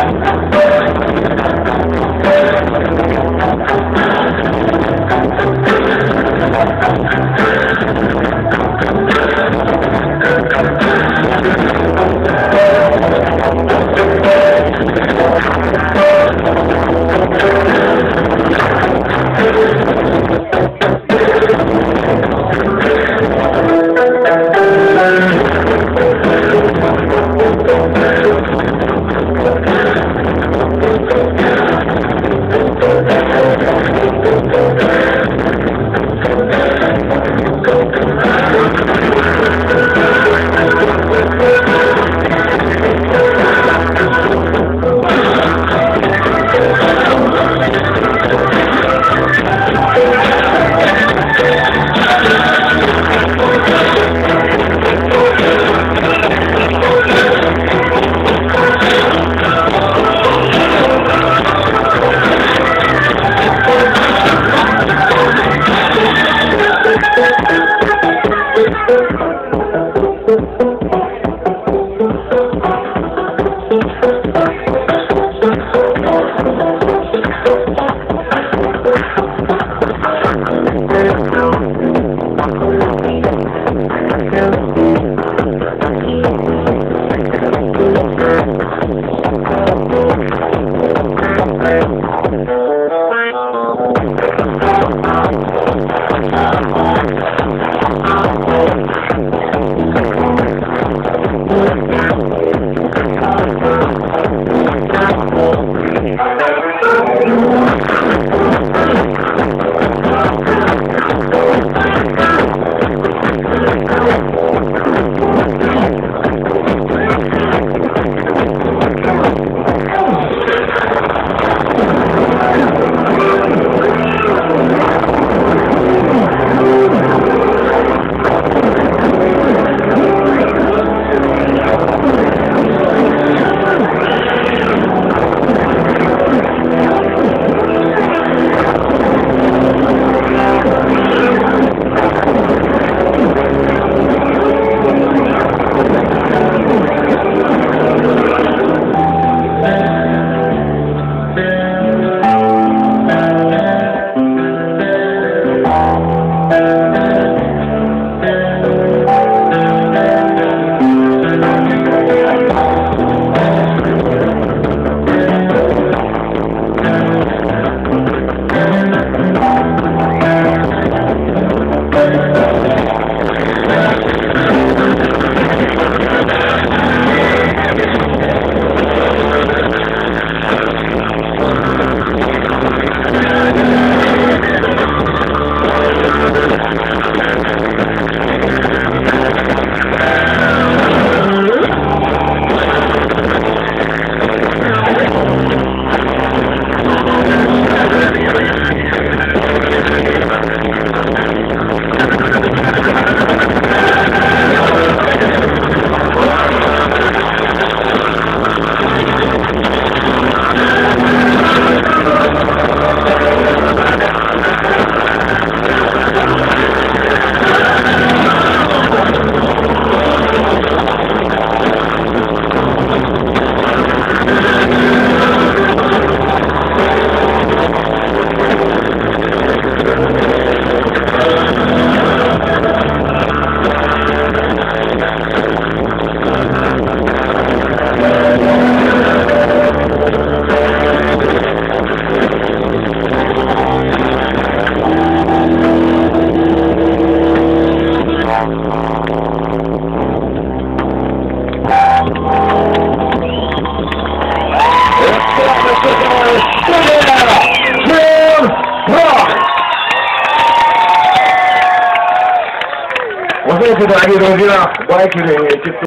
Thank you. 这是我们最冲我东西了我爱吃的就是